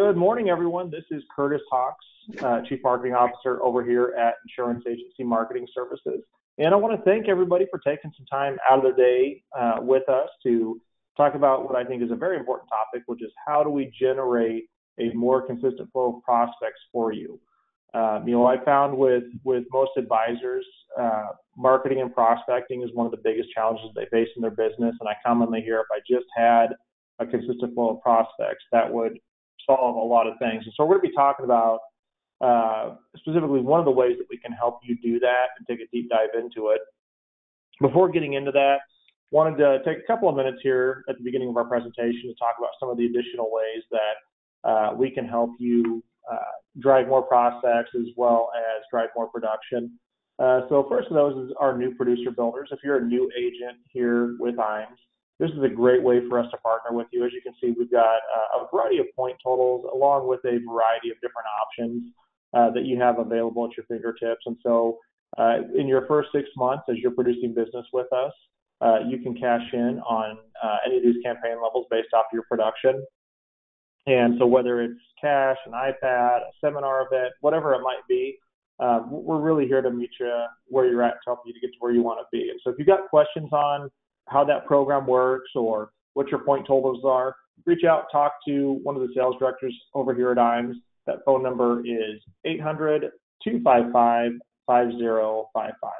Good morning, everyone. This is Curtis Hawks, uh, Chief Marketing Officer over here at Insurance Agency Marketing Services. And I want to thank everybody for taking some time out of their day uh, with us to talk about what I think is a very important topic, which is how do we generate a more consistent flow of prospects for you. Um, you know, I found with with most advisors, uh, marketing and prospecting is one of the biggest challenges they face in their business. And I commonly hear if I just had a consistent flow of prospects, that would solve a lot of things. And so we're going to be talking about uh, specifically one of the ways that we can help you do that and take a deep dive into it. Before getting into that, wanted to take a couple of minutes here at the beginning of our presentation to talk about some of the additional ways that uh, we can help you uh, drive more prospects as well as drive more production. Uh, so first of those is our new producer builders. If you're a new agent here with IAMS, this is a great way for us to partner with you. As you can see, we've got uh, a variety of point totals along with a variety of different options uh, that you have available at your fingertips. And so, uh, in your first six months, as you're producing business with us, uh, you can cash in on uh, any of these campaign levels based off your production. And so, whether it's cash, an iPad, a seminar event, whatever it might be, uh, we're really here to meet you where you're at to help you to get to where you want to be. And so, if you've got questions on how that program works or what your point totals are, reach out, talk to one of the sales directors over here at IAMS. That phone number is 800 255 5055.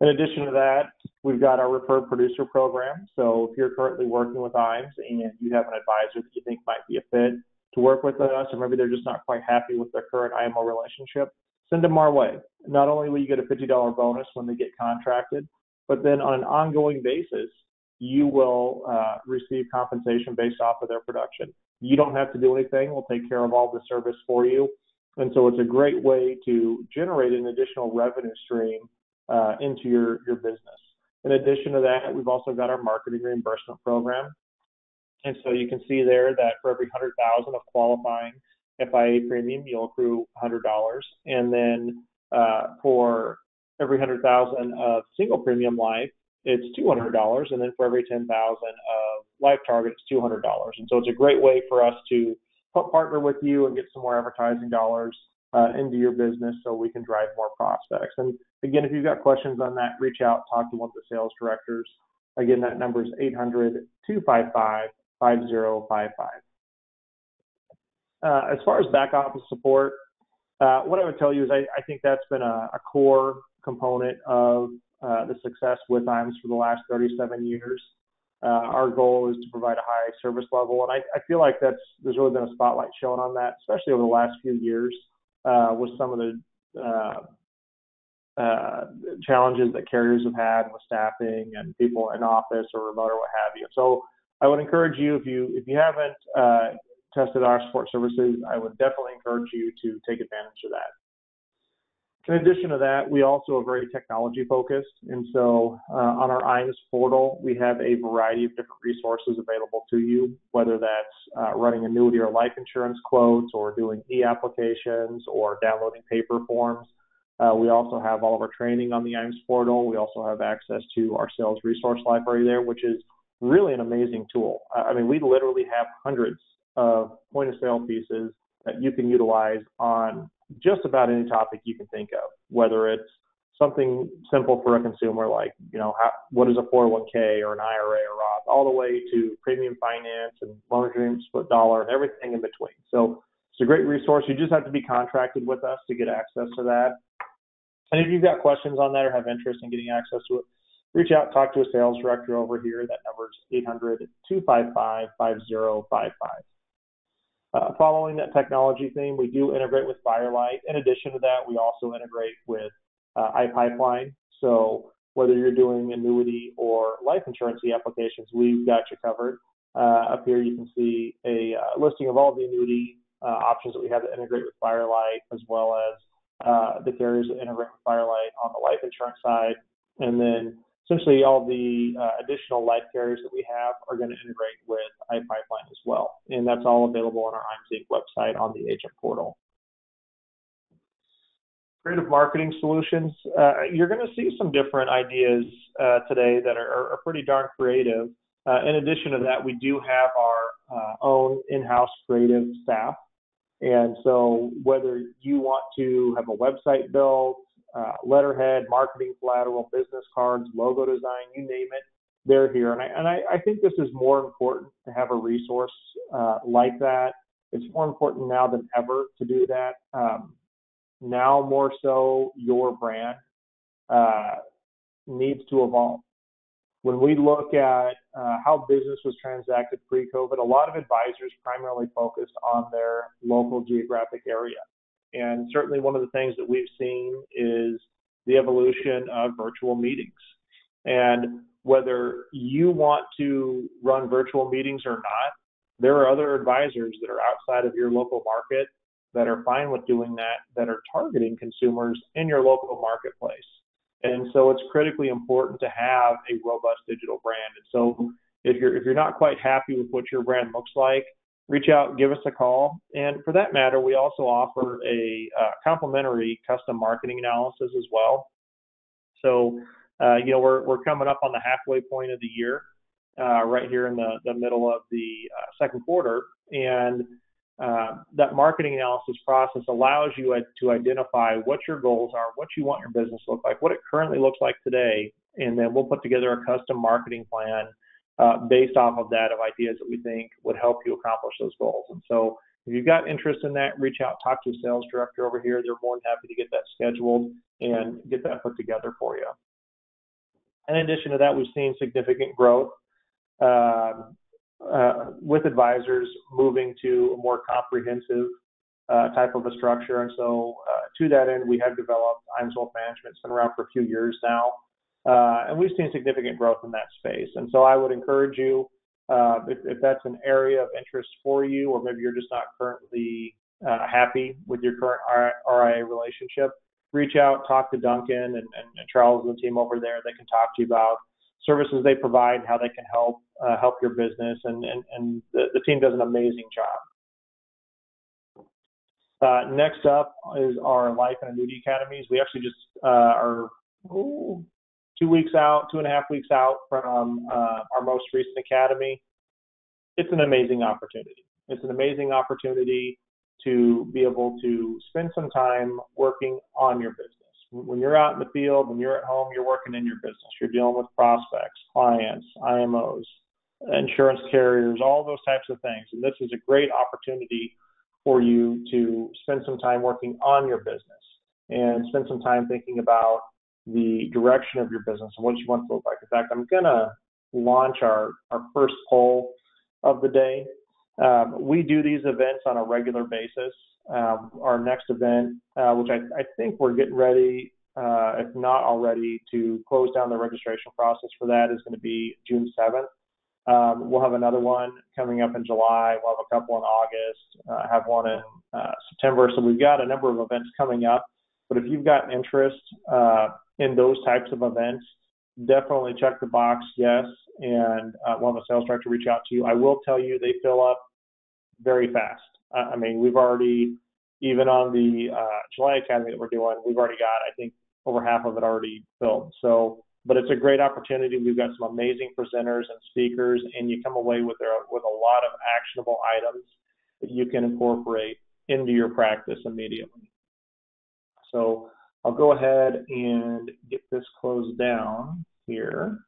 In addition to that, we've got our referred producer program. So if you're currently working with IAMS and you have an advisor that you think might be a fit to work with us, or maybe they're just not quite happy with their current IMO relationship, send them our way. Not only will you get a $50 bonus when they get contracted, but then on an ongoing basis, you will uh, receive compensation based off of their production. You don't have to do anything. We'll take care of all the service for you. And so it's a great way to generate an additional revenue stream uh, into your, your business. In addition to that, we've also got our marketing reimbursement program. And so you can see there that for every 100,000 of qualifying FIA premium, you'll accrue $100. And then uh, for every 100,000 of single premium life, it's $200, and then for every 10,000 of life target, it's $200. And so it's a great way for us to partner with you and get some more advertising dollars uh, into your business so we can drive more prospects. And again, if you've got questions on that, reach out, talk to one of the sales directors. Again, that number is 800 255 5055. Uh, as far as back office support, uh, what I would tell you is I, I think that's been a, a core component of uh, the success with IAMS for the last 37 years. Uh, our goal is to provide a high service level, and I, I, feel like that's there's really been a spotlight shown on that, especially over the last few years uh, with some of the uh, uh, challenges that carriers have had with staffing and people in office or remote or what have you. So I would encourage you if you if you haven't uh, tested our support services, I would definitely encourage you to take advantage of that. In addition to that, we also are very technology focused. And so uh, on our IMS portal, we have a variety of different resources available to you, whether that's uh, running annuity or life insurance quotes or doing e-applications or downloading paper forms. Uh, we also have all of our training on the IMS portal. We also have access to our sales resource library there, which is really an amazing tool. I mean, we literally have hundreds of point of sale pieces that you can utilize on just about any topic you can think of, whether it's something simple for a consumer like, you know, how, what is a 401k or an IRA or Roth, all the way to premium finance and agreement split dollar and everything in between. So it's a great resource. You just have to be contracted with us to get access to that. And if you've got questions on that or have interest in getting access to it, reach out, talk to a sales director over here. That number is 800 255 5055. Uh, following that technology theme, we do integrate with Firelight. In addition to that, we also integrate with uh, iPipeline. So whether you're doing annuity or life insurance applications, we've got you covered. Uh, up here, you can see a uh, listing of all the annuity uh, options that we have to integrate with Firelight, as well as uh, the carriers that integrate with Firelight on the life insurance side. And then essentially all the uh, additional life carriers that we have are going to integrate with iPipeline as well. And that's all available on our IAMSinc website on the agent portal. Creative marketing solutions. Uh, you're going to see some different ideas uh, today that are, are, pretty darn creative. Uh, in addition to that, we do have our uh, own in-house creative staff. And so whether you want to have a website built, uh, letterhead, marketing collateral, business cards, logo design, you name it, they're here. And I, and I, I think this is more important to have a resource uh, like that. It's more important now than ever to do that. Um, now more so, your brand uh, needs to evolve. When we look at uh, how business was transacted pre-COVID, a lot of advisors primarily focused on their local geographic area. And certainly one of the things that we've seen is the evolution of virtual meetings. And whether you want to run virtual meetings or not, there are other advisors that are outside of your local market that are fine with doing that, that are targeting consumers in your local marketplace. And so it's critically important to have a robust digital brand. And so if you're if you're not quite happy with what your brand looks like, reach out, give us a call. And for that matter, we also offer a uh, complimentary custom marketing analysis as well. So, uh, you know, we're, we're coming up on the halfway point of the year, uh, right here in the, the middle of the uh, second quarter. And uh, that marketing analysis process allows you to identify what your goals are, what you want your business to look like, what it currently looks like today, and then we'll put together a custom marketing plan uh, based off of that of ideas that we think would help you accomplish those goals. And so if you've got interest in that, reach out, talk to a sales director over here. They're more than happy to get that scheduled and get that put together for you. In addition to that, we've seen significant growth uh, uh, with advisors moving to a more comprehensive uh, type of a structure. And so, uh, to that end, we have developed IAMS Wealth Management. It's been around for a few years now. Uh, and we've seen significant growth in that space. And so I would encourage you, uh, if, that's an area of interest for you, or maybe you're just not currently uh, happy with your current RIA relationship, reach out, talk to Duncan and, Charles and the team over there. They can talk to you about services they provide, how they can help help your business, and, the, team does an amazing job. Next up is our life and annuity academies. We actually just are two weeks out, two and a half weeks out from uh, our most recent academy. It's an amazing opportunity. It's an amazing opportunity to be able to spend some time working on your business. When you're out in the field, when you're at home, you're working in your business. You're dealing with prospects, clients, IMOs, insurance carriers, all those types of things. And this is a great opportunity for you to spend some time working on your business and spend some time thinking about the direction of your business and what you want to look like. In fact, I'm going to launch our, our first poll of the day. Um, we do these events on a regular basis. Um, our next event, uh, which I, I, think we're getting ready, uh, if not already, to close down the registration process for that is going to be June 7th. Um, we'll have another one coming up in July. We'll have a couple in August. Uh, have one in uh, September. So we've got a number of events coming up. But if you've got interest, uh, in those types of events, definitely check the box yes, and uh, we'll have a sales director reach out to you. I will tell you they fill up very fast. I mean, we've already, even on the uh, July Academy that we're doing, we've already got, I think, over half of it already filled. So, but it's a great opportunity. We've got some amazing presenters and speakers, and you come away with, with a lot of actionable items that you can incorporate into your practice immediately. So I'll go ahead and get this closed down here.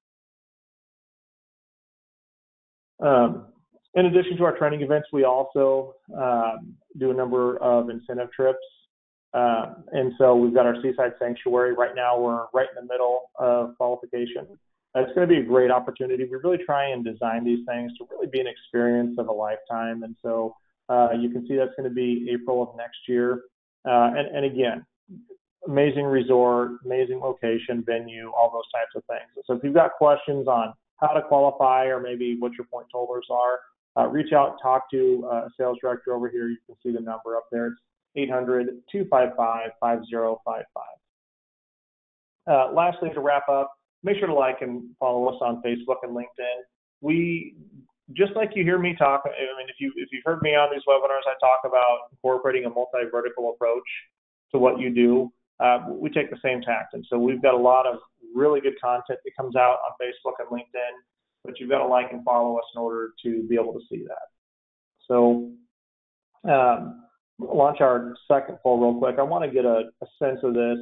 Um, in addition to our training events, we also um, do a number of incentive trips. Uh, and so we've got our Seaside Sanctuary. Right now, we're right in the middle of qualification. It's going to be a great opportunity. We really try and design these things to really be an experience of a lifetime. And so uh, you can see that's going to be April of next year. Uh, and, and again, amazing resort, amazing location, venue, all those types of things. So if you've got questions on how to qualify or maybe what your point totalers are, uh, reach out, talk to uh, a sales director over here. You can see the number up there. It's 800 255 5055. Uh, lastly, to wrap up, make sure to like and follow us on Facebook and LinkedIn. We just like you hear me talk. I mean, if you if you've heard me on these webinars, I talk about incorporating a multi-vertical approach to what you do uh, we take the same tact. And so we've got a lot of really good content that comes out on Facebook and LinkedIn, but you've got to like and follow us in order to be able to see that. So um, launch our second poll real quick. I want to get a, a sense of this.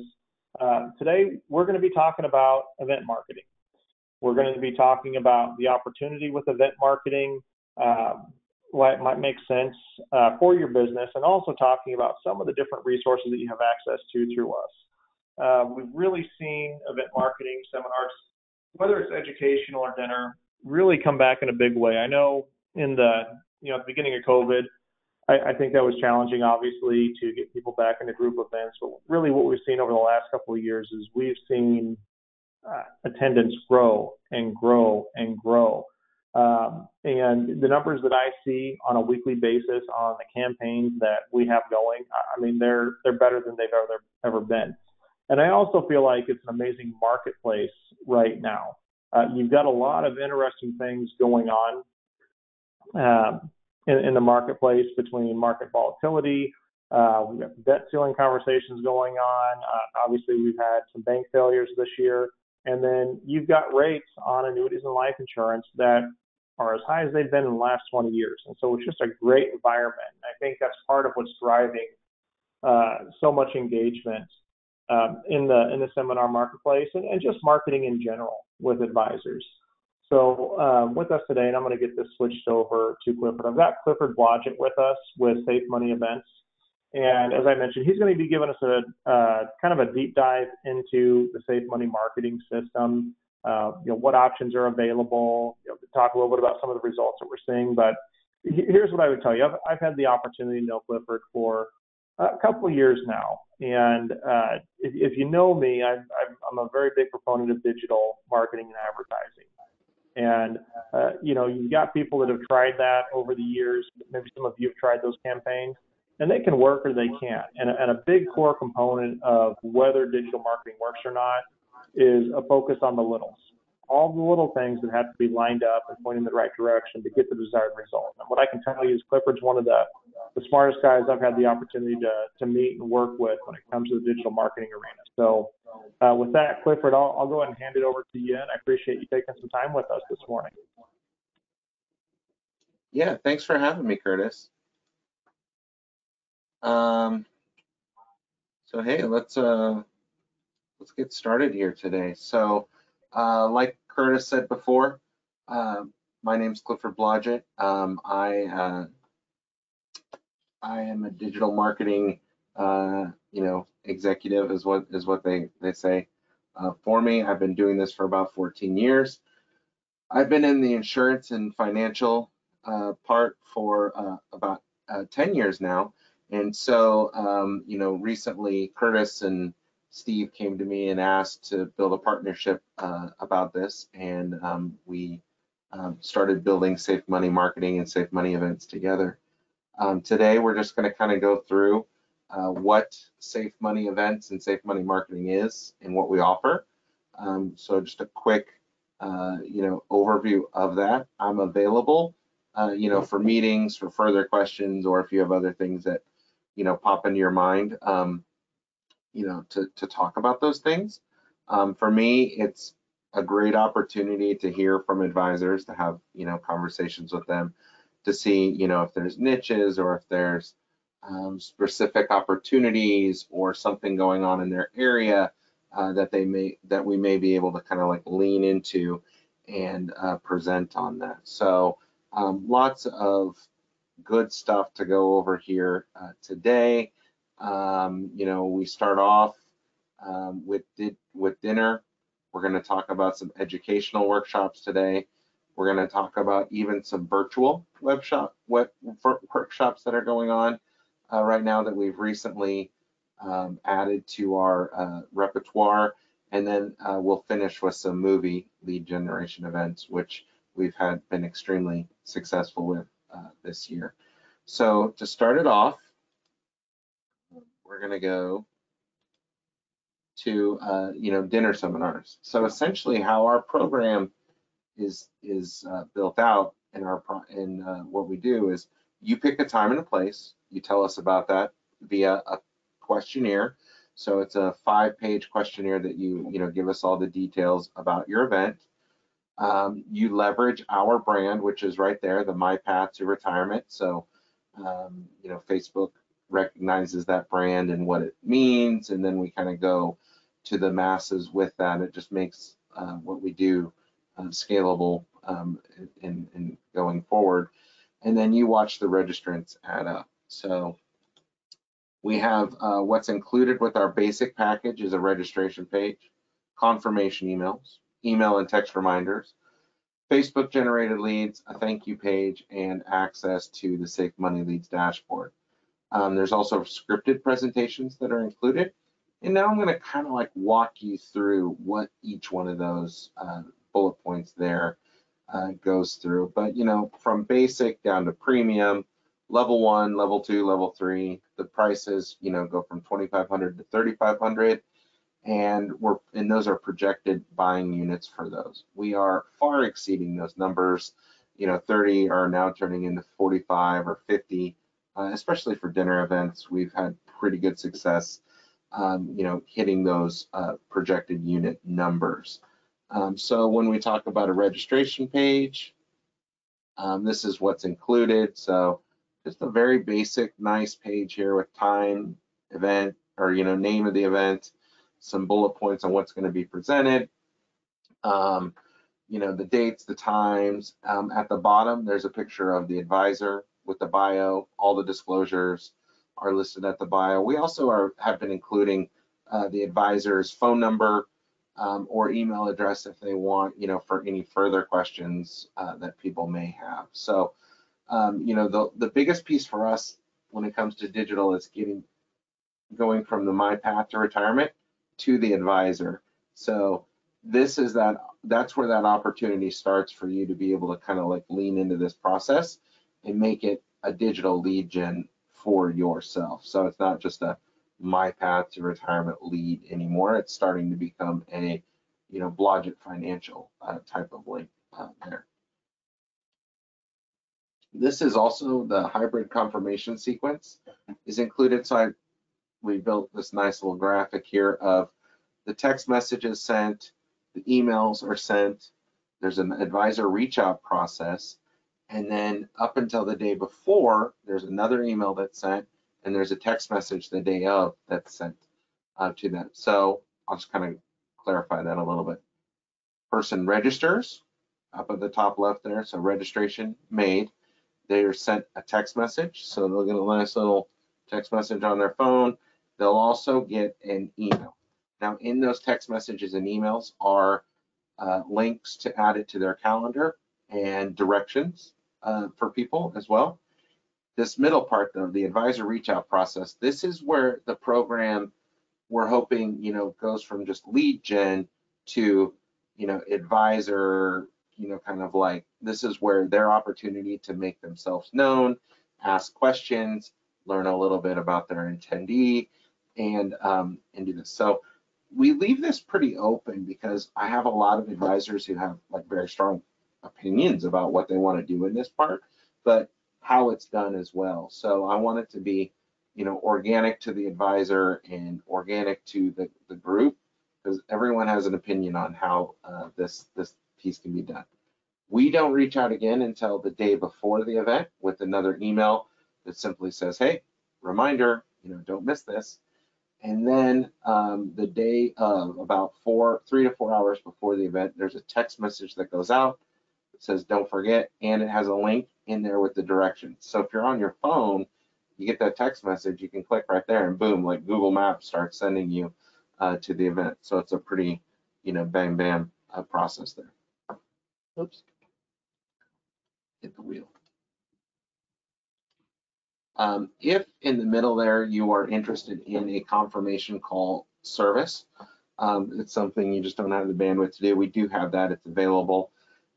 Uh, today, we're going to be talking about event marketing. We're going to be talking about the opportunity with event marketing, um, why it might make sense uh, for your business, and also talking about some of the different resources that you have access to through us. Uh, we've really seen event marketing seminars, whether it's educational or dinner, really come back in a big way. I know in the you know at the beginning of COVID, I, I think that was challenging, obviously, to get people back into group events. But really, what we've seen over the last couple of years is we've seen uh, attendance grow and grow and grow. Um, and the numbers that I see on a weekly basis on the campaigns that we have going, I mean, they're they're better than they've ever ever been. And I also feel like it's an amazing marketplace right now. Uh, you've got a lot of interesting things going on um, in, in, the marketplace between market volatility. Uh, we've got debt ceiling conversations going on. Uh, obviously, we've had some bank failures this year. And then you've got rates on annuities and life insurance that are as high as they've been in the last 20 years. And so it's just a great environment. I think that's part of what's driving uh, so much engagement um, in the in the seminar marketplace and, and, just marketing in general with advisors. So um, with us today, and I'm going to get this switched over to Clifford. I've got Clifford Blodgett with us with Safe Money Events. And as I mentioned, he's going to be giving us a uh, kind of a deep dive into the Safe Money marketing system. Uh, you know what options are available. You know, talk a little bit about some of the results that we're seeing. But here's what I would tell you: I've, I've had the opportunity to know Clifford for a couple of years now, and uh, if, if, you know me, I'm, I'm, a very big proponent of digital marketing and advertising. And uh, you know, you've got people that have tried that over the years. Maybe some of you have tried those campaigns and they can work or they can't. And, and a big core component of whether digital marketing works or not is a focus on the littles. All the little things that have to be lined up and pointing in the right direction to get the desired result. And what I can tell you is Clifford's one of the, the smartest guys I've had the opportunity to, to meet and work with when it comes to the digital marketing arena. So uh, with that, Clifford, I'll, I'll go ahead and hand it over to you. And I appreciate you taking some time with us this morning. Yeah, thanks for having me, Curtis. Um, so hey, let's uh, let's get started here today. So, uh, like Curtis said before, uh, my name's Clifford Blodgett. Um, I uh, I am a digital marketing, uh, you know, executive is what is what they they say uh, for me. I've been doing this for about 14 years. I've been in the insurance and financial uh, part for about uh, 10 years now. And so, um, you know, recently Curtis and Steve came to me and asked to build a partnership uh, about this, and um, we um, started building Safe Money marketing and Safe Money events together. Um, today, we're just going to kind of go through uh, what Safe Money events and Safe Money marketing is and what we offer. Um, so, just a quick, uh, you know, overview of that. I'm available, uh, you know, for meetings, for further questions, or if you have other things that you know pop into your mind um, you know to to talk about those things um, for me it's a great opportunity to hear from advisors to have you know conversations with them to see you know if there's niches or if there's um, specific opportunities or something going on in their area uh, that they may that we may be able to kind of like lean into and uh, present on that so um, lots of good stuff to go over here uh, today. Um, you know, we start off um, with di with dinner. We're going to talk about some educational workshops today. We're going to talk about even some virtual web web workshops that are going on uh, right now that we've recently um, added to our uh, repertoire. And then uh, we'll finish with some movie lead generation events, which we've had been extremely successful with uh, this year. So to start it off, going to go to uh, you know dinner seminars. So essentially, how our program is is uh, built out in our in uh, what we do is you pick a time and a place. You tell us about that via a questionnaire. So it's a five-page questionnaire that you you know give us all the details about your event. Um, you leverage our brand, which is right there, the My Path to Retirement. So Um, you know, Facebook recognizes that brand and what it means, and then we kind of go to the masses with that. It just makes uh, what we do um, scalable um, in, in going forward. And then you watch the registrants add up. So we have uh, what's included with our basic package is a registration page, confirmation emails, email and text reminders, Facebook generated leads, a thank you page, and access to the Safe Money Leads dashboard. Um, there's also scripted presentations that are included. And now I'm going to kind of like walk you through what each one of those uh, bullet points there uh, goes through. But, you know, from basic down to premium, level one, level two, level three, the prices, you know, go from 2,500 to 3,500 and we're and those are projected buying units for those. We are far exceeding those numbers. You know, 30 are now turning into 45 or 50, uh, especially for dinner events. We've had pretty good success, um, you know, hitting those uh, projected unit numbers. Um, so when we talk about a registration page, um, this is what's included. So just a very basic, nice page here with time, event, or you know, name of the event, some bullet points on what's going to be presented. Um, you know, the dates, the times. Um, at the bottom, there's a picture of the advisor with the bio. All the disclosures are listed at the bio. We also are have been including uh, the advisor's phone number um, or email address if they want, you know, for any further questions uh, that people may have. So, um, you know, the, the biggest piece for us when it comes to digital is getting going from the My Path to Retirement to the advisor. So this is that that's where that opportunity starts for you to be able to kind of like lean into this process and make it a digital lead gen for yourself. So it's not just a my path to retirement lead anymore. It's starting to become a you know Blodgett financial uh, type of link uh, there. This is also the hybrid confirmation sequence is included. So I we built this nice little graphic here of the text messages sent, the emails are sent, there's an advisor reach out process, and then up until the day before, there's another email that's sent, and there's a text message the day of that's sent uh, to them. So I'll just kind of clarify that a little bit. Person registers up at the top left there, so registration made. They are sent a text message, so they'll get a nice little text message on their phone. They'll also get an email. Now, in those text messages and emails are uh, links to add it to their calendar and directions uh, for people as well. This middle part, though, the advisor reach out process, this is where the program we're hoping, you know, goes from just lead gen to, you know, advisor, you know, kind of like this is where their opportunity to make themselves known, ask questions, learn a little bit about their attendee, and um, and do this. So we leave this pretty open because I have a lot of advisors who have like very strong opinions about what they want to do in this part, but how it's done as well. So I want it to be, you know, organic to the advisor and organic to the, the group because everyone has an opinion on how uh, this this piece can be done. We don't reach out again until the day before the event with another email that simply says, hey, reminder, you know, don't miss this. And then um, the day of about four, three to four hours before the event, there's a text message that goes out says, don't forget, and it has a link in there with the directions. So if you're on your phone, you get that text message, you can click right there and boom, like Google Maps starts sending you uh, to the event. So it's a pretty, you know, bang, bam uh, process there. Oops. Hit the wheel. Um, if in the middle there you are interested in a confirmation call service, um, it's something you just don't have the bandwidth to do. We do have that. It's available.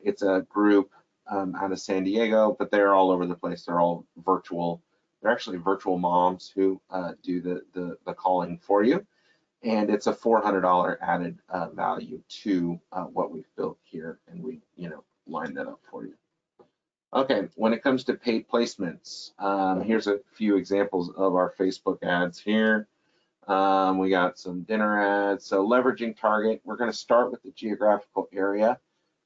It's a group um, out of San Diego, but they're all over the place. They're all virtual. They're actually virtual moms who uh, do the, the, the calling for you. And it's a $400 added uh, value to uh, what we've built here. And we, you know, line that up for you. Okay, when it comes to paid placements, um, here's a few examples of our Facebook ads here. Um, we got some dinner ads. So leveraging target, we're going to start with the geographical area,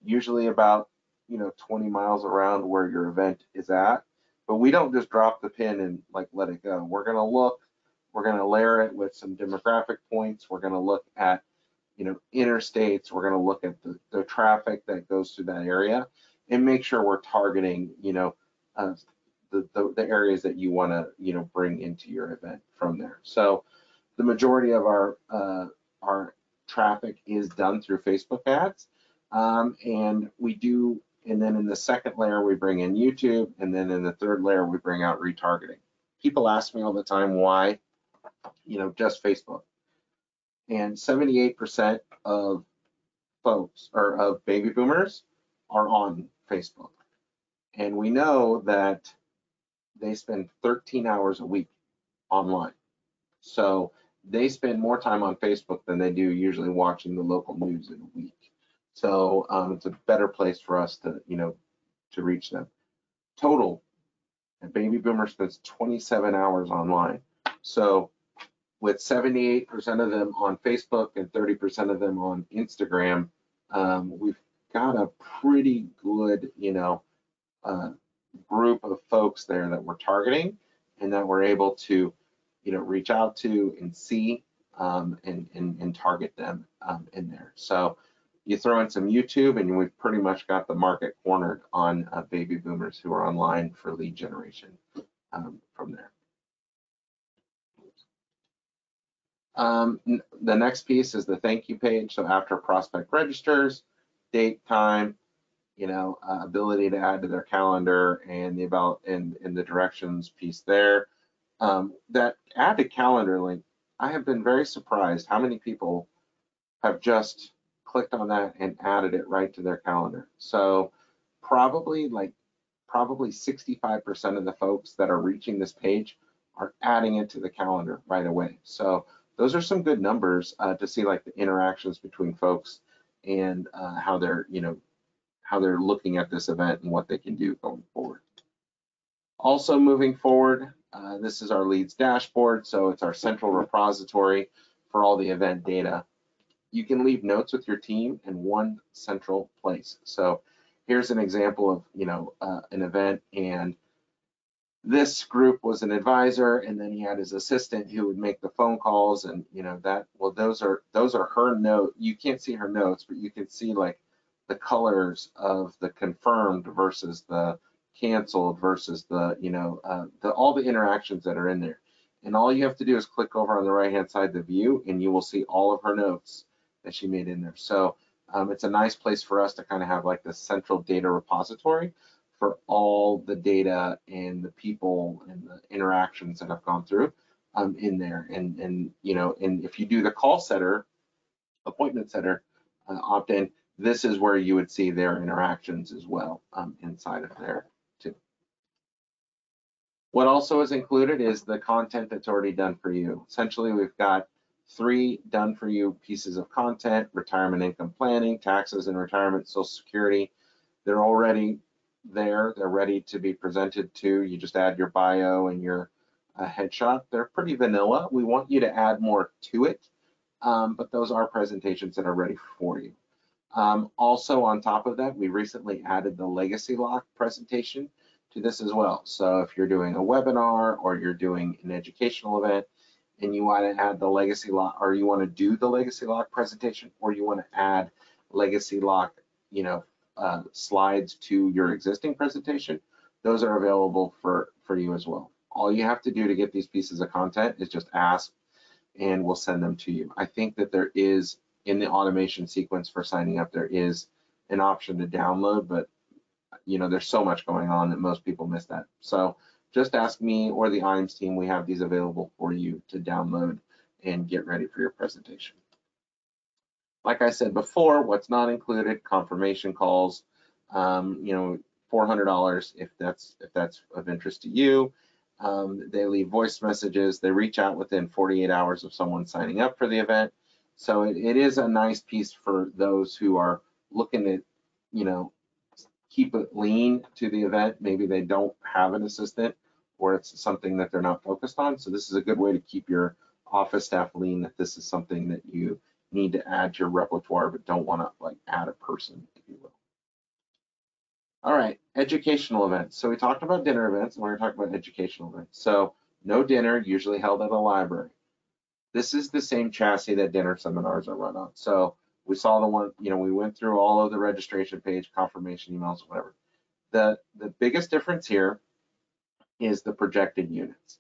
usually about you know 20 miles around where your event is at. But we don't just drop the pin and like let it go. We're gonna look, we're gonna layer it with some demographic points. We're gonna look at, you know, interstates. We're gonna look at the, the traffic that goes through that area and make sure we're targeting, you know, uh, the, the, the areas that you wanna, you know, bring into your event from there. So the majority of our, uh, our traffic is done through Facebook ads. Um, and we do, and then in the second layer, we bring in YouTube. And then in the third layer, we bring out retargeting. People ask me all the time why, you know, just Facebook. And 78% of folks or of baby boomers are on Facebook. And we know that they spend 13 hours a week online. So they spend more time on Facebook than they do usually watching the local news in a week. So um, it's a better place for us to, you know, to reach them. Total, a baby boomer spends 27 hours online. So with 78% of them on Facebook and 30% of them on Instagram, um, we've got a pretty good, you know, uh, group of folks there that we're targeting and that we're able to you know, reach out to and see um, and, and, and, target them um, in there. So you throw in some YouTube and we've pretty much got the market cornered on uh, baby boomers who are online for lead generation um, from there. Um, the next piece is the thank you page. So after prospect registers, date, time, you know, uh, ability to add to their calendar and the about and, and the directions piece there um, that add to calendar link, I have been very surprised how many people have just clicked on that and added it right to their calendar. So probably like probably 65% of the folks that are reaching this page are adding it to the calendar right away. So those are some good numbers uh, to see like the interactions between folks and uh, how they're, you know, how they're looking at this event and what they can do going forward. Also moving forward, uh, this is our leads dashboard, so it's our central repository for all the event data. You can leave notes with your team in one central place. So here's an example of, you know, uh, an event and this group was an advisor and then he had his assistant who would make the phone calls and you know that well those are those are her note you can't see her notes but you can see like the colors of the confirmed versus the canceled versus the, you know, uh, the, all the interactions that are in there. And all you have to do is click over on the right hand side the view and you will see all of her notes that she made in there. So um, it's a nice place for us to kind of have like the central data repository for all the data and the people and the interactions that have gone through um, in there. And, and, you know, and if you do the call setter, appointment setter uh, opt-in, this is where you would see their interactions as well um, inside of there. Too. What also is included is the content that's already done for you. Essentially, we've got three done for you pieces of content, retirement income planning, taxes and retirement, social security. They're already there. They're ready to be presented to. You just add your bio and your uh, headshot. They're pretty vanilla. We want you to add more to it, um, but those are presentations that are ready for you. Um, also on top of that, we recently added the Legacy Lock presentation to this as well. So if you're doing a webinar or you're doing an educational event and you want to add the legacy lock or you want to do the legacy lock presentation or you want to add legacy lock, you know, uh, slides to your existing presentation, those are available for, for you as well. All you have to do to get these pieces of content is just ask and we'll send them to you. I think that there is in the automation sequence for signing up, there is an option to download, but you know, there's so much going on that most people miss that. So just ask me or the IAMS team. We have these available for you to download and get ready for your presentation. Like I said before, what's not included, confirmation calls, um, you know, $400 if that's if that's of interest to you. Um, they leave voice messages. They reach out within 48 hours of someone signing up for the event. So it, it is a nice piece for those who are looking at, you know, keep it lean to the event. Maybe they don't have an assistant or it's something that they're not focused on. So this is a good way to keep your office staff lean that this is something that you need to add to your repertoire but don't want to like add a person, if you will. All right, educational events. So we talked about dinner events, and we're to talk about educational events. So no dinner, usually held at a library. This is the same chassis that dinner seminars are run on. So we saw the one, you know, we went through all of the registration page, confirmation emails, whatever. The, the biggest difference here is the projected units.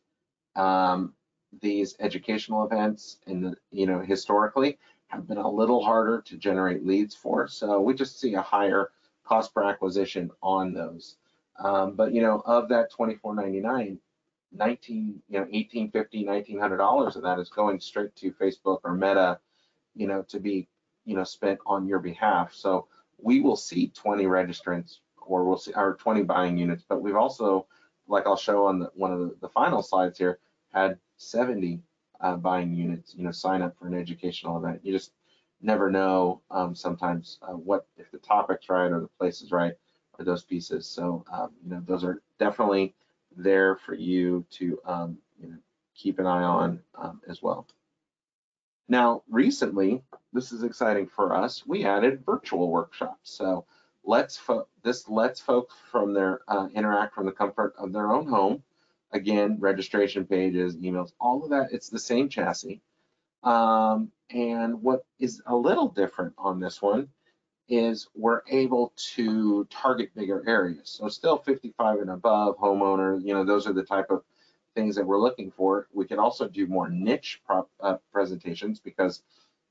Um, these educational events the, you know, historically have been a little harder to generate leads for. So we just see a higher cost per acquisition on those. Um, but you know, of that 24.99, 19, you know, 1850, 1900 dollars of that is going straight to Facebook or Meta, you know, to be, you know, spent on your behalf. So we will see 20 registrants or we'll see our 20 buying units, but we've also, like I'll show on the, one of the, the final slides here, had 70 uh, buying units, you know, sign up for an educational event. You just never know um, sometimes uh, what if the topic's right or the place is right or those pieces. So um, you know, those are definitely there for you to um, you know, keep an eye on um, as well. Now, recently, this is exciting for us. We added virtual workshops. So let's this lets folks from their uh, interact from the comfort of their own home. Again, registration pages, emails, all of that. It's the same chassis. Um, and what is a little different on this one is we're able to target bigger areas. So still 55 and above homeowner, you know, those are the type of things that we're looking for. We can also do more niche prop, uh, presentations because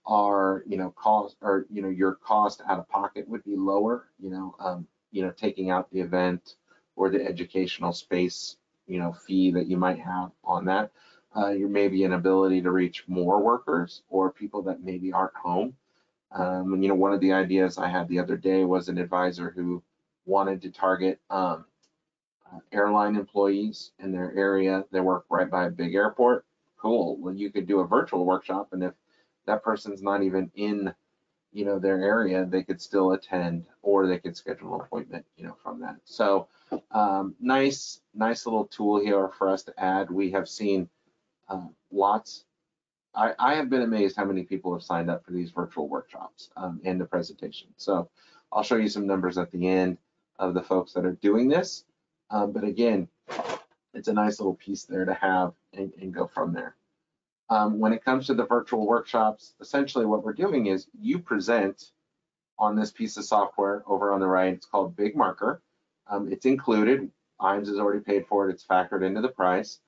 our, you know, cost or, you know, your cost out of pocket would be lower, you know, um, you know, taking out the event or the educational space, you know, fee that you might have on that. Uh, you maybe an ability to reach more workers or people that maybe aren't home. Um, and, you know, one of the ideas I had the other day was an advisor who wanted to target um, airline employees in their area. They work right by a big airport. Cool. Well, you could do a virtual workshop, and if that person's not even in, you know, their area, they could still attend, or they could schedule an appointment, you know, from that. So, um, nice, nice little tool here for us to add. We have seen uh, lots I, I have been amazed how many people have signed up for these virtual workshops um, and the presentation. So I'll show you some numbers at the end of the folks that are doing this. Um, but again, it's a nice little piece there to have and, and go from there. Um, when it comes to the virtual workshops, essentially what we're doing is you present on this piece of software over on the right. It's called BigMarker. Um, it's included. IAMS has already paid for it. It's factored into the price.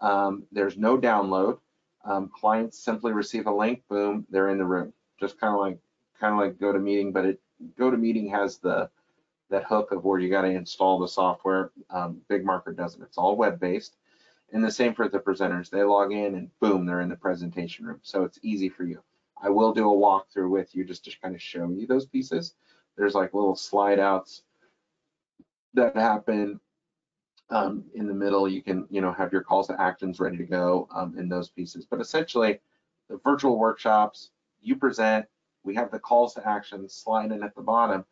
Um, there's no download. Um, clients simply receive a link, boom, they're in the room. Just kind of like kind of like GoToMeeting, but it GoToMeeting has the that hook of where you got to install the software. Um, BigMarker doesn't. It's all web-based. And the same for the presenters. They log in and boom, they're in the presentation room. So it's easy for you. I will do a walkthrough with you just to kind of show you those pieces. There's like little slide outs that happen um, in the middle, you can, you know, have your calls to actions ready to go um, in those pieces. But essentially, the virtual workshops, you present, we have the calls to action slide in at the bottom.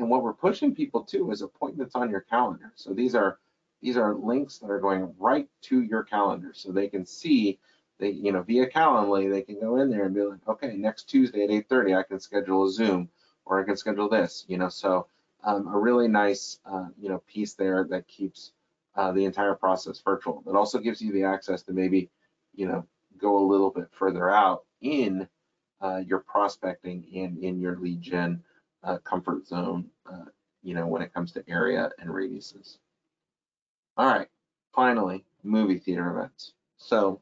And what we're pushing people to is appointments on your calendar. So these are these are links that are going right to your calendar so they can see they you know via calendly they can go in there and be like okay next tuesday at 8:30 i can schedule a zoom or i can schedule this you know so um, a really nice uh, you know piece there that keeps uh, the entire process virtual. It also gives you the access to maybe, you know, go a little bit further out in uh, your prospecting and in your lead gen uh, comfort zone, uh, you know, when it comes to area and radiuses. All right, finally, movie theater events. So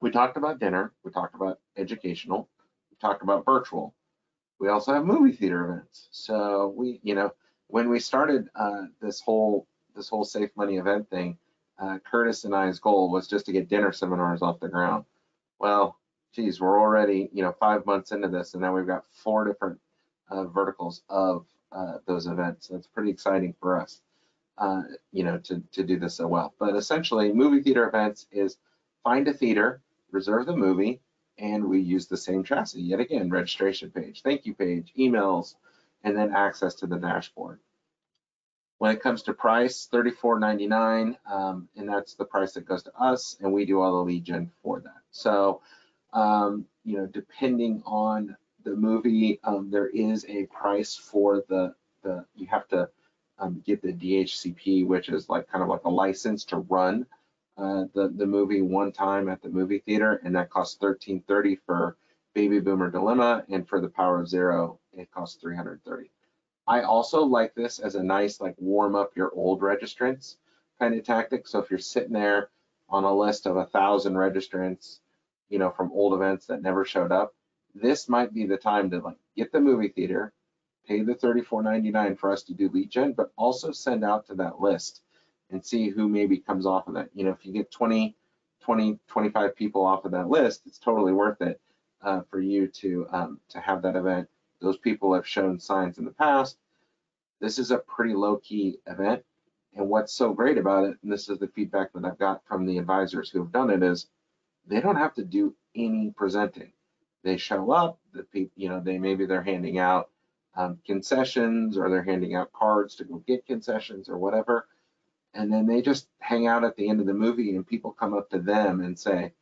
we talked about dinner, we talked about educational, we talked about virtual. We also have movie theater events. So we, you know, when we started uh, this whole this whole Safe Money event thing, uh, Curtis and I's goal was just to get dinner seminars off the ground. Well, geez, we're already you know five months into this, and now we've got four different verticals of uh, those events. So it's pretty exciting for us, uh, you know, to to do this so well. But essentially, movie theater events is find a theater, reserve the movie, and we use the same chassis yet again: registration page, thank you page, emails, and then access to the dashboard. When it comes to price, $34.99, um, and that's the price that goes to us, and we do all the lead gen for that. So, um, you know, depending on the movie, um, there is a price for the the. You have to um, get the DHCP, which is like kind of like a license to run uh, the the movie one time at the movie theater, and that costs 13.30 for Baby Boomer Dilemma, and for The Power of Zero, it costs 330. I also like this as a nice like warm up your old registrants kind of tactic. So if you're sitting there on a list of a thousand registrants, you know, from old events that never showed up, this might be the time to like get the movie theater, pay the $34.99 for us to do lead gen, but also send out to that list and see who maybe comes off of that. You know, if you get 20, 20, 25 people off of that list, it's totally worth it uh, for you to um, to have that event. Those people have shown signs in the past. This is a pretty low key event. And what's so great about it, and this is the feedback that I've got from the advisors who have done it, is they don't have to do any presenting. They show up, the people, you know, they maybe they're handing out um, concessions or they're handing out cards to go get concessions or whatever. And then they just hang out at the end of the movie and people come up to them and say,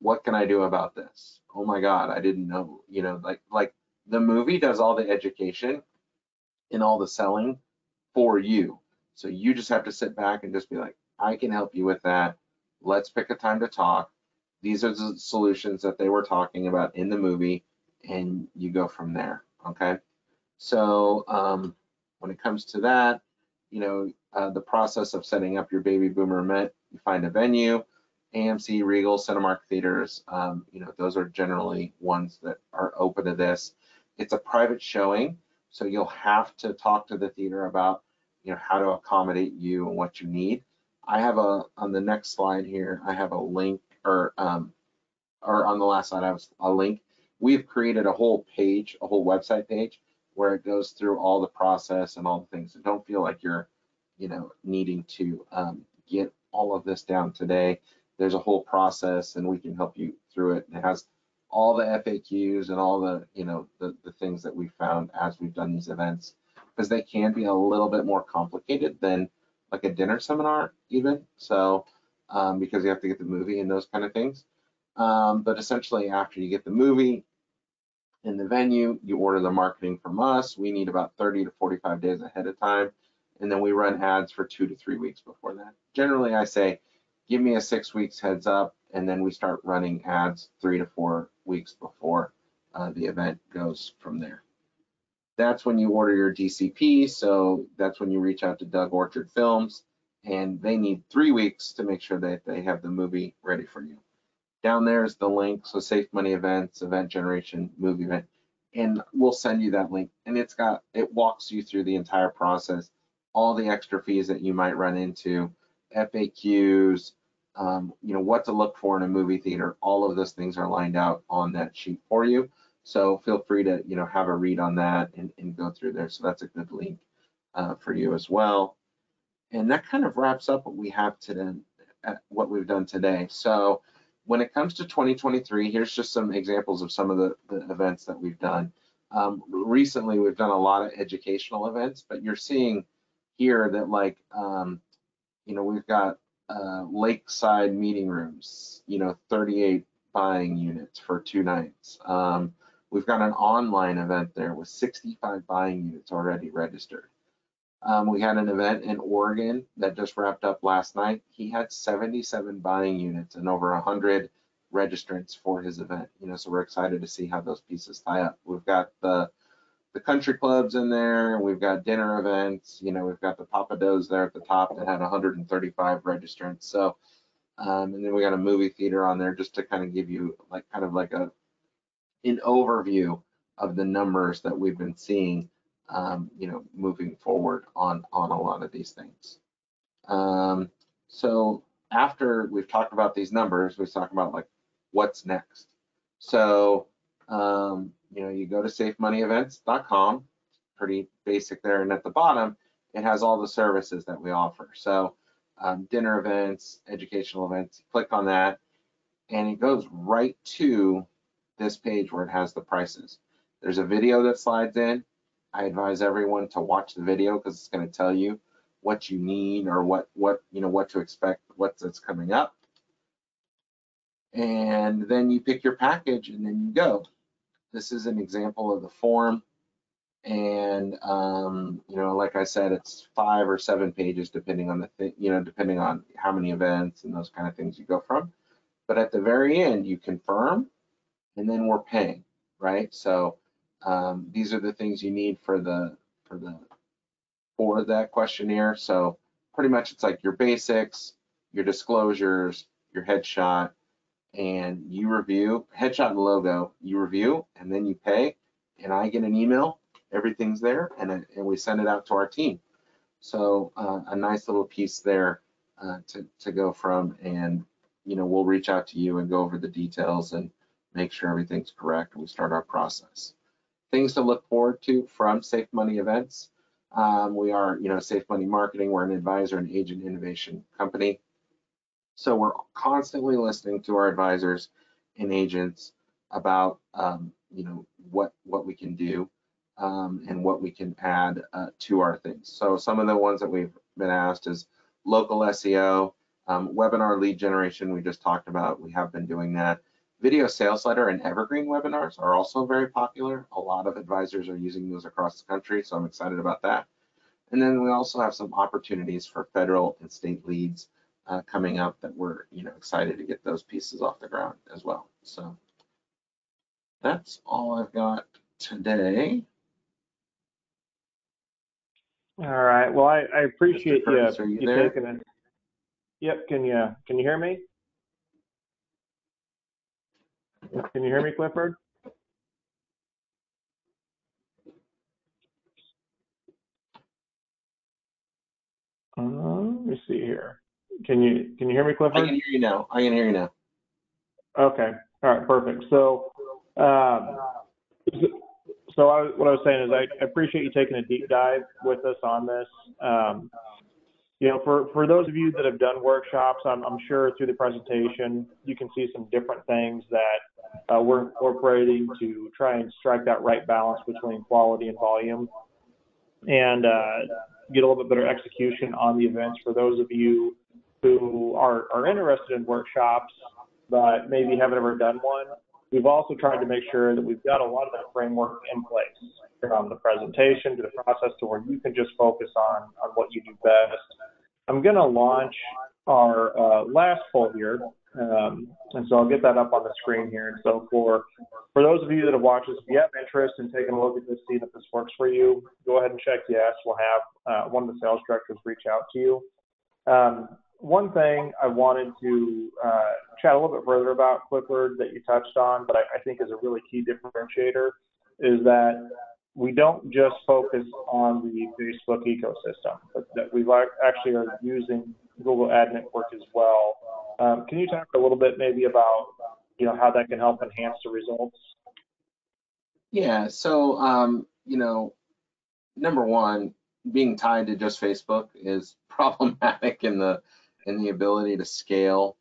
what can I do about this? Oh my God, I didn't know, you know, like, like the movie does all the education and all the selling for you. So you just have to sit back and just be like, I can help you with that. Let's pick a time to talk. These are the solutions that they were talking about in the movie, and you go from there. Okay. So um, when it comes to that, you know, uh, the process of setting up your baby boomer event, you find a venue, AMC, Regal, Cinemark theaters, um, you know, those are generally ones that are open to this. It's a private showing, so you'll have to talk to the theater about, you know, how to accommodate you and what you need. I have a, on the next slide here, I have a link or, um, or on the last slide, I have a link. We've created a whole page, a whole website page where it goes through all the process and all the things. So don't feel like you're, you know, needing to um, get all of this down today. There's a whole process and we can help you through it. It has all the FAQs and all the, you know, the, the things that we found as we've done these events, because they can be a little bit more complicated than like a dinner seminar even. So, um, because you have to get the movie and those kind of things. Um, but essentially after you get the movie in the venue, you order the marketing from us. We need about 30 to 45 days ahead of time. And then we run ads for two to three weeks before that. Generally, I say, give me a six weeks heads up, and then we start running ads three to four weeks before uh, the event goes from there. That's when you order your DCP. So that's when you reach out to Doug Orchard Films, and they need three weeks to make sure that they have the movie ready for you. Down there is the link, so Safe Money Events, Event Generation, Movie Event, and we'll send you that link. And it's got, it walks you through the entire process, all the extra fees that you might run into, FAQs, um, you know, what to look for in a movie theater. All of those things are lined out on that sheet for you. So feel free to, you know, have a read on that and, and go through there. So that's a good link uh, for you as well. And that kind of wraps up what we have today, uh, what we've done today. So when it comes to 2023, here's just some examples of some of the, the events that we've done. Um, recently, we've done a lot of educational events, but you're seeing here that like, um, you know, we've got uh, lakeside meeting rooms, you know, 38 buying units for two nights. Um, we've got an online event there with 65 buying units already registered. Um, we had an event in Oregon that just wrapped up last night. He had 77 buying units and over 100 registrants for his event. You know, so we're excited to see how those pieces tie up. We've got the the country clubs in there. We've got dinner events. You know, we've got the Pappadeaux there at the top that had 135 registrants. So, um, and then we got a movie theater on there just to kind of give you like kind of like a an overview of the numbers that we've been seeing um, you know, moving forward on on a lot of these things. Um, so after we've talked about these numbers, we talk about like what's next. So um, you know, you go to safemoneyevents.com, pretty basic there, and at the bottom it has all the services that we offer. So um, dinner events, educational events. Click on that, and it goes right to this page where it has the prices. There's a video that slides in. I advise everyone to watch the video because it's going to tell you what you need or what what you know what to expect, what's coming up. And then you pick your package and then you go. This is an example of the form. And, um, you know, like I said, it's five or seven pages depending on the thing, you know, depending on how many events and those kind of things you go from. But at the very end, you confirm and then we're paying, right? So um, these are the things you need for the for the for that questionnaire. So pretty much it's like your basics, your disclosures, your headshot, and you review headshot and logo. You review and then you pay, and I get an email. Everything's there, and and we send it out to our team. So uh, a nice little piece there uh, to to go from, and you know we'll reach out to you and go over the details and make sure everything's correct. And We start our process. Things to look forward to from Safe Money events. Um, we are, you know, Safe Money Marketing. We're an advisor and agent innovation company. So we're constantly listening to our advisors and agents about, um, you know, what what we can do um, and what we can add uh, to our things. So some of the ones that we've been asked is local SEO, um, webinar lead generation. We just talked about. We have been doing that. Video sales letter and evergreen webinars are also very popular. A lot of advisors are using those across the country, so I'm excited about that. And then we also have some opportunities for federal and state leads uh, coming up that we're you know excited to get those pieces off the ground as well. So that's all I've got today. All right. Well, I, I appreciate you, Curtis, are you you there? taking it. Yep. Can you can you hear me? Can you hear me, Clifford? Uh, let me see here. Can you can you hear me, Clifford? I can hear you now. I can hear you now. Okay. All right. Perfect. So, um, so I, what I was saying is I, I appreciate you taking a deep dive with us on this. Um, you know, for, for those of you that have done workshops, I'm, I'm sure through the presentation, you can see some different things that uh, we're incorporating to try and strike that right balance between quality and volume and uh, get a little bit better execution on the events for those of you who are, are interested in workshops but maybe haven't ever done one. We've also tried to make sure that we've got a lot of that framework in place from the presentation to the process to where you can just focus on, on what you do best. I'm going to launch our uh, last poll here, um, and so I'll get that up on the screen here. And so for for those of you that have watched this, if you have interest in taking a look at this, seeing if this works for you, go ahead and check yes. We'll have uh, one of the sales directors reach out to you. Um, one thing I wanted to uh, chat a little bit further about, Clifford, that you touched on, but I, I think is a really key differentiator, is that we don't just focus on the Facebook ecosystem, but that we actually are using Google Ad Network as well. Um, can you talk a little bit maybe about you know how that can help enhance the results? Yeah. So um, you know, number one, being tied to just Facebook is problematic in the in the ability to scale,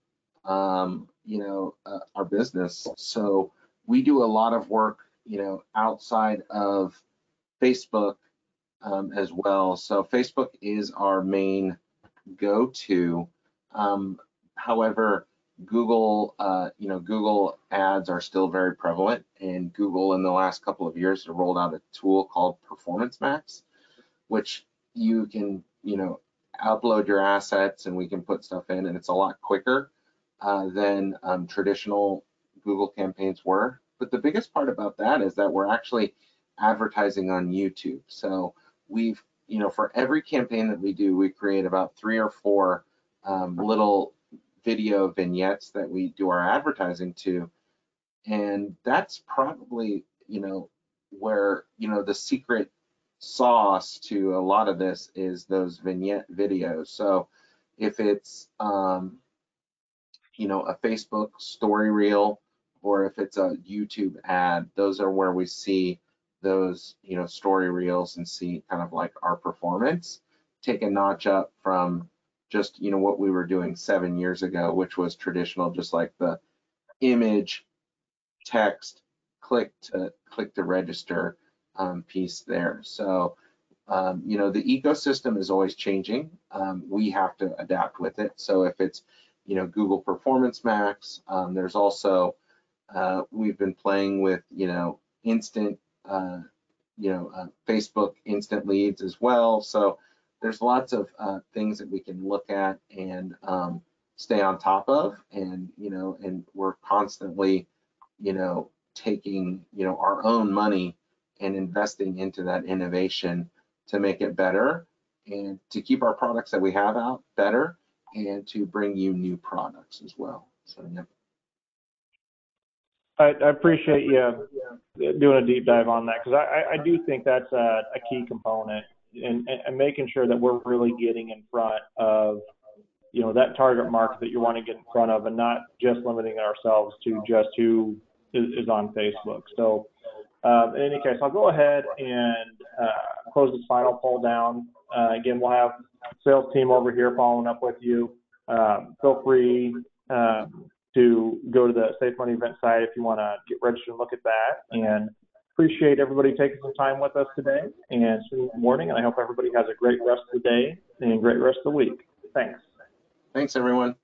um, you know, uh, our business. So we do a lot of work, you know, outside of Facebook um, as well. So Facebook is our main go-to. Um, however, Google, uh, you know, Google ads are still very prevalent, and Google in the last couple of years have rolled out a tool called Performance Max, which you can, you know, upload your assets and we can put stuff in and it's a lot quicker uh, than um, traditional Google campaigns were. But the biggest part about that is that we're actually advertising on YouTube. So we've, you know, for every campaign that we do, we create about three or four um, little video vignettes that we do our advertising to. And that's probably, you know, where, you know, the secret sauce to a lot of this is those vignette videos. So if it's, um, you know, a Facebook story reel or if it's a YouTube ad, those are where we see those, you know, story reels and see kind of like our performance take a notch up from just, you know, what we were doing seven years ago, which was traditional, just like the image, text, click to click to register um, piece there. So, um, you know, the ecosystem is always changing. Um, we have to adapt with it. So if it's, you know, Google Performance Max, um, there's also, uh, we've been playing with, you know, instant uh, you know, uh, Facebook instant leads as well. So there's lots of uh, things that we can look at and um, stay on top of, and you know, and we're constantly, you know, taking you know our own money and investing into that innovation to make it better and to keep our products that we have out better and to bring you new products as well. So yeah. I, I appreciate you doing a deep dive on that because I, I do think that's a, a key component and, and making sure that we're really getting in front of you know that target market that you want to get in front of and not just limiting ourselves to just who is, is on Facebook. So um, in any case, I'll go ahead and uh, close this final poll down. Uh, again, we'll have sales team over here following up with you. Um, feel free um, to go to the Safe Money event site if you want to get registered and look at that. And appreciate everybody taking some time with us today. And good morning, and I hope everybody has a great rest of the day and great rest of the week. Thanks. Thanks, everyone.